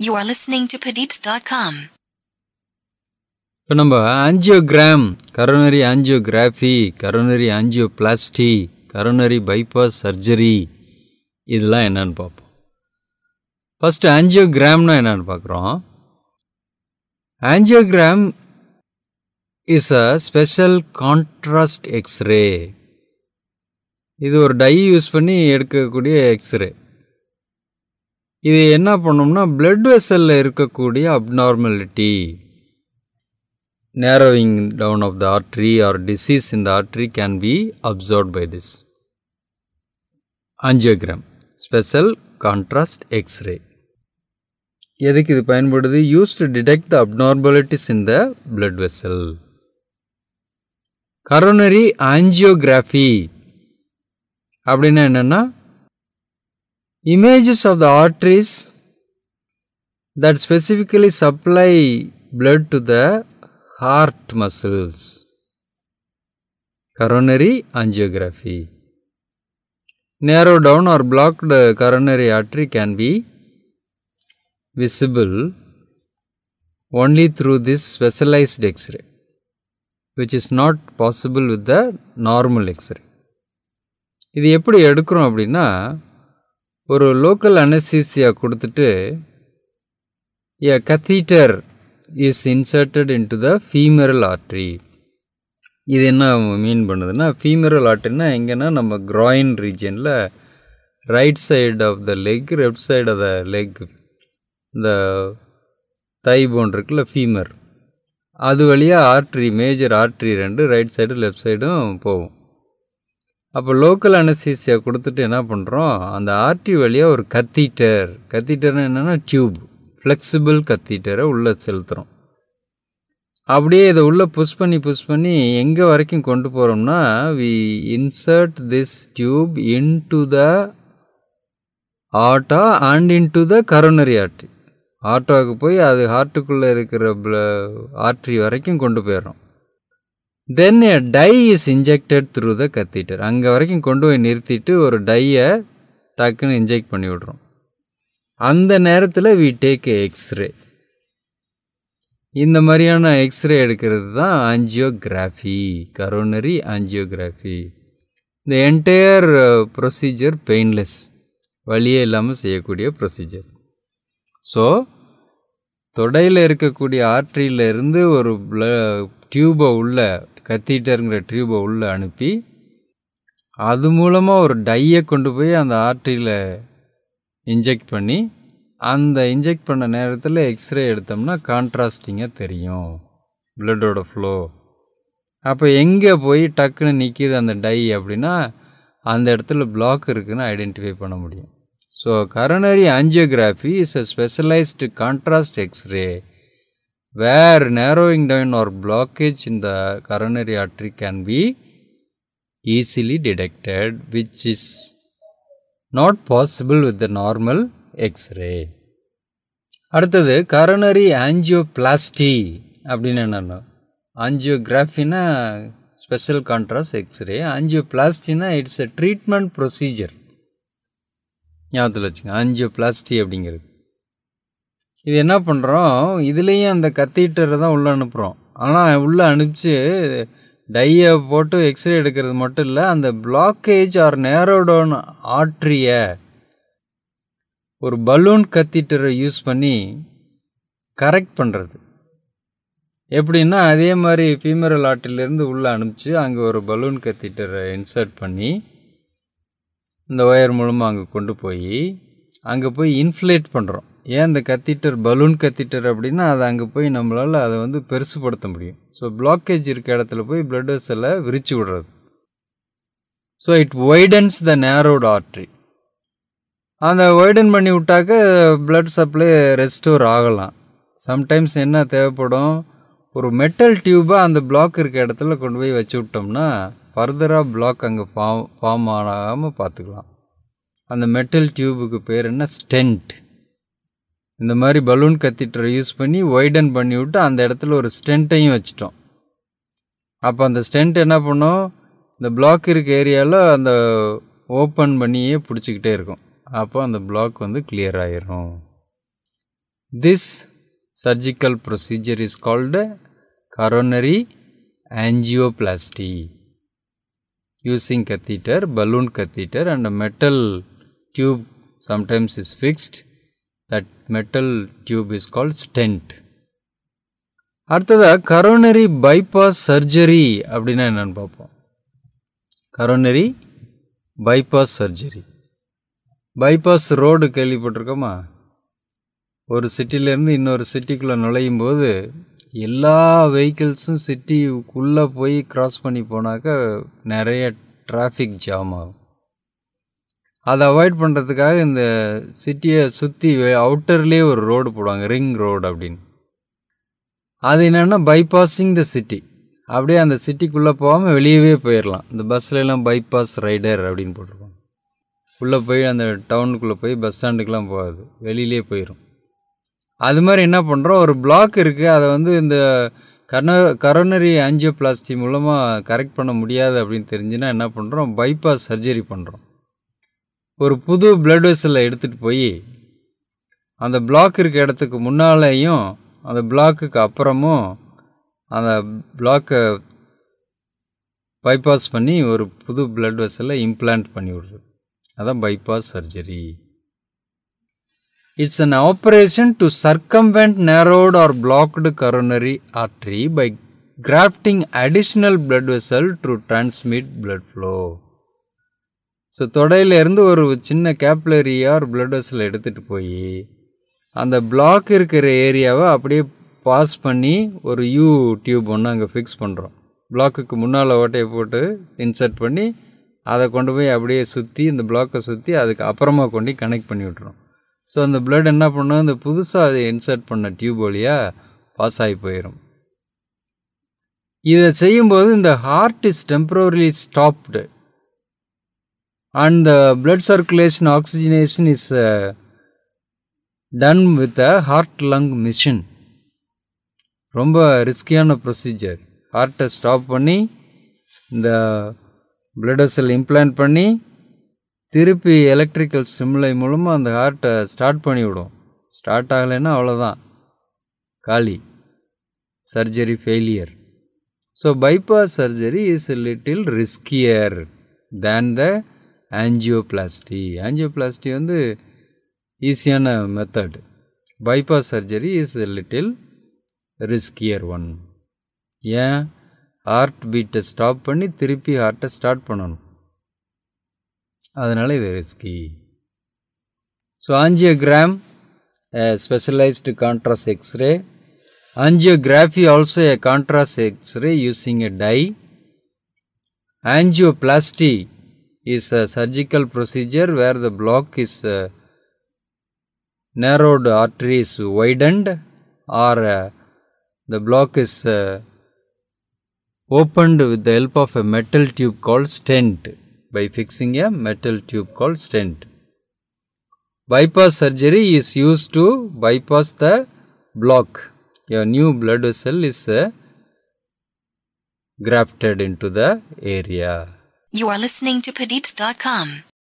You are listening to Padeeps.com. இப்போ நம்ம angiogram coronary angiography coronary angioplasty coronary bypass surgery இதெல்லாம் என்னன்னு பார்ப்போம். ஃபஸ்ட்டு ஆஞ்சியோகிராம்னா என்னன்னு பார்க்குறோம். Angiogram is a special contrast X-ray இது ஒரு டை யூஸ் பண்ணி எடுக்கக்கூடிய எக்ஸ்ரே இது என்ன பண்ணோம்னா பிளட் வெசலில் இருக்கக்கூடிய abnormality narrowing down of the artery or disease இந்த artery can be observe by this this. Special contrast X-ray எதுக்கு இது பயன்படுது? Use to detect the abnormalities in the blood vessel coronary angiography அப்படின்னா என்னென்னா Images of the arteries that specifically supply blood to the heart muscles. Coronary angiography. Narrow down or blocked coronary artery can be visible only through this specialized X-ray, which is not possible with the normal X-ray. இது எப்படி எடுக்கிறோம் அப்படின்னா ஒரு local anaesthesia கொடுத்துட்டு a catheter is inserted into the femoral artery இது என்ன மீன் பண்ணுதுன்னா ஃபீமரல் ஆர்ட்ரினா எங்கன்னா நம்ம க்ராயின் ரீஜனில் right side of the leg left side of the leg இந்த தை போன் இருக்குல்ல ஃபீமர் அது வழியாக ஆர்ட்ரி மேஜர் ஆர்ட்ரி ரெண்டு ரைட் சைடு லெஃப்ட் சைடும் போகும். அப்போ லோக்கல் அனசீசியா கொடுத்துட்டு என்ன பண்ணுறோம் அந்த ஆர்ட்ரி வழியாக ஒரு கத்தீட்டர் கத்தீட்டர்னு என்னென்னா டியூப் ஃப்ளெக்சிபிள் கத்தீட்டரை உள்ளே செலுத்துகிறோம் அப்படியே இதை உள்ளே புஷ் பண்ணி புஷ் பண்ணி எங்கே வரைக்கும் கொண்டு போகிறோம்னா we insert this tube into the aorta and into the coronary artery ஆட்டோவுக்கு போய் அது ஹார்ட்டுக்குள்ளே இருக்கிற ஆர்ட்ரி வரைக்கும் கொண்டு போயிடுறோம். Then a dye is injected through the catheter அங்கே வரைக்கும் கொண்டு போய் நிறுத்திட்டு ஒரு டையை டக்குன்னு இன்ஜெக்ட் பண்ணி விடுறோம். அந்த நேரத்தில் வி டேக் எக்ஸ்ரே இந்த மாதிரியான எக்ஸ்ரே எடுக்கிறது தான் ஆஞ்சியோகிராஃபி கரோனரி ஆஞ்சியோகிராஃபி இந்த என்டையர் ப்ரொசீஜர் பெயின்லெஸ் வழியே இல்லாமல் செய்யக்கூடிய ப்ரொசீஜர் ஸோ தொடையில் இருக்கக்கூடிய ஆர்ட்ரியிலேருந்து ஒரு ப்ள டியூபை உள்ள கத்தீட்டருங்கிற டியூபை உள்ளே அனுப்பி அது மூலமாக ஒரு டையை கொண்டு போய் அந்த ஆர்ட்ரியில் இன்ஜெக்ட் பண்ணி அந்த இன்ஜெக்ட் பண்ண நேரத்தில் எக்ஸ்ரே எடுத்தோம்னா கான்ட்ராஸ்டிங்காக தெரியும் பிளட்டோட ஃப்ளோ அப்போ எங்கே போய் டக்குன்னு நிற்கிது அந்த டை அப்படின்னா அந்த இடத்துல பிளாக் இருக்குதுன்னு ஐடென்டிஃபை பண்ண முடியும். So coronary angiography is a specialised contrast X-ray where narrowing down or blockage in the coronary artery can be easily detected which is not possible with the normal X-ray அடுத்தது coronary angioplasty அப்படின்னு என்னென்னா ஆஞ்சியோகிராஃபினா special contrast X-ray ஆஞ்சியோபிளாஸ்டினா it's a treatment procedure ஞாபகத்தில் வச்சுங்க angioplasty அப்படிங்கிறது. இது என்ன பண்ணுறோம் இதுலேயும் அந்த கத்தீட்டரை தான் உள்ளே அனுப்புகிறோம் ஆனால் உள்ளே அனுப்பிச்சு டையை போட்டு எக்ஸ்ரே எடுக்கிறது மட்டும் இல்லை அந்த பிளாக்கேஜ் ஆர் நேரோடோன் ஆற்றிய ஒரு பலூன் கத்திட்டரை யூஸ் பண்ணி கரெக்ட் பண்ணுறது எப்படின்னா அதே மாதிரி ஃபீமரல் ஆட்டிலேருந்து உள்ளே அனுப்பிச்சு அங்கே ஒரு பலூன் கத்திட்டரை இன்சர்ட் பண்ணி இந்த ஒயர் மூலமாக அங்கே கொண்டு போய் அங்கே போய் இன்ஃப்ளேட் பண்ணுறோம் ஏன் இந்த கத்திட்டர் பலூன் கத்திட்டர் அப்படின்னா அதை அங்கே போய் நம்மளால் அதை வந்து பெருசுப்படுத்த முடியும். ஸோ பிளாக்கேஜ் இருக்க இடத்துல போய் பிளட் வெசலை விரித்து விடுறது. So it widens the narrowed artery அந்த ஒய்டன் பண்ணி விட்டாக்க பிளட் சப்ளை ரெஸ்டோர் ஆகலாம். சம்டைம்ஸ் என்ன தேவைப்படும்? ஒரு மெட்டல் டியூபை அந்த பிளாக் இருக்க இடத்துல கொண்டு போய் வச்சு விட்டோம்னா ஃபர்தராக பிளாக் அங்கே ஃபார்ம் ஃபார்ம் ஆகாமல் பார்த்துக்கலாம். அந்த மெட்டல் டியூபுக்கு பேர் என்ன? ஸ்டென்ட் இந்த மாதிரி பலூன் கத்திட்டரை யூஸ் பண்ணி ஒய்டன் பண்ணி விட்டு அந்த இடத்துல ஒரு ஸ்டென்ட்டையும் வச்சிட்டோம். அப்போ அந்த ஸ்டென்ட் என்ன பண்ணும்? இந்த பிளாக் இருக்க ஏரியாவில் அந்த ஓப்பன் பண்ணியே பிடிச்சிக்கிட்டே இருக்கும். அப்போ அந்த பிளாக் வந்து கிளியர் ஆயிரும். This surgical procedure is called coronary angioplasty using catheter balloon catheter and metal tube sometimes is fixed metal tube is called stent. அடுத்ததாக கரோனரி பைபாஸ் சர்ஜரி அப்படின்னா என்னென்னு பார்ப்போம். Coronary bypass surgery bypass road கேள்விப்பட்டிருக்கோமா? ஒரு சிட்டிலேருந்து இன்னொரு சிட்டிக்குள்ளே நுழையும் போது எல்லா வெஹிக்கிள்ஸும் சிட்டிக்குள்ளே போய் க்ராஸ் பண்ணி போனாக்கா நிறைய டிராஃபிக் ஜாம் ஆகும். அதை அவாய்ட் பண்ணுறதுக்காக இந்த சிட்டியை சுற்றி அவுட்டர்லேயே ஒரு ரோடு போடுவாங்க ரிங் ரோடு அப்படின்னு. அது என்னென்னா பைபாஸிங் த சிட்டி அப்படியே அந்த சிட்டிக்குள்ளே போகாமல் வெளியவே போயிடலாம் இந்த பஸ்லலாம் பைபாஸ் ரைடர் அப்படின்னு போட்டிருப்பாங்க. உள்ளே போய் அந்த டவுனுக்குள்ளே போய் பஸ் ஸ்டாண்டுக்கெலாம் போகாது. வெளியிலே போயிடும் அது மாதிரி என்ன பண்ணுறோம் ஒரு பிளாக் இருக்குது அதை வந்து இந்த கர்ன கரோனரி ஆஞ்சியோபிளாஸ்டி மூலமாக கரெக்ட் பண்ண முடியாது அப்படின்னு தெரிஞ்சுன்னா என்ன பண்ணுறோம் பைபாஸ் சர்ஜரி பண்ணுறோம் ஒரு புது பிளட் வெசலை எடுத்துகிட்டு போய் அந்த பிளாக் இருக்க இடத்துக்கு முன்னாலேயும் அந்த பிளாக்குக்கு அப்புறமும் அந்த பிளாக்கை பைபாஸ் பண்ணி ஒரு புது பிளட் வெசலை இம்ப்ளான்ட் பண்ணி விடுறது. அதான் bypass surgery it's an operation to circumvent narrowed or blocked coronary artery by grafting additional blood vessel to transmit blood flow so தொடையிலேருந்து ஒரு சின்ன கேப்லரியாக ஒரு பிளட் வெசல் எடுத்துகிட்டு போய் அந்த பிளாக் இருக்கிற ஏரியாவை அப்படியே பாஸ் பண்ணி ஒரு யூ டியூப் ஒன்று அங்கே ஃபிக்ஸ் பண்ணுறோம் பிளாக்குக்கு முன்னால் ஓட்டையை போட்டு இன்சர்ட் பண்ணி அதை கொண்டு போய் அப்படியே சுற்றி இந்த பிளாக்கை சுற்றி அதுக்கு அப்புறமா கொண்டு கனெக்ட் பண்ணி விட்றோம் ஸோ அந்த பிளட் என்ன பண்ணும்? இந்த புதுசாக அதை இன்சர்ட் பண்ண டியூப் வழியாக பாஸ் ஆகி போயிடும் இதை செய்யும்போது இந்த heart is temporarily stopped and the blood circulation oxygenation is done with a heart lung machine ரொம்ப ரிஸ்கியான ப்ரொசீஜர் ஹார்ட்டை ஸ்டாப் பண்ணி இந்த பிளட் இம்ப்ளான்ட் பண்ணி திருப்பி எலக்ட்ரிக்கல் ஸ்டிம்லை மூலமாக அந்த ஹார்ட்டை ஸ்டார்ட் பண்ணி விடும் ஸ்டார்ட் ஆகலைன்னா அவ்வளோதான் காலி. Surgery failure so bypass surgery is little riskier than the angioplasty. Angioplasty வந்து ஈஸியான method bypass surgery is little riskier one ஏன்? ஹார்ட் பீட்டை ஸ்டாப் பண்ணி திருப்பி ஹார்ட்டை ஸ்டார்ட் பண்ணணும். அதனால் இது risky so angiogram specialised contrast X-ray angiography also a contrast X-ray using a dye angioplasty is a surgical procedure where the block is uh, narrowed artery is widened or uh, the block is uh, opened with the help of a metal tube called stent by fixing a metal tube called stent bypass surgery is used to bypass the block a new blood vessel is grafted into the area. You are listening to Padeeps.com.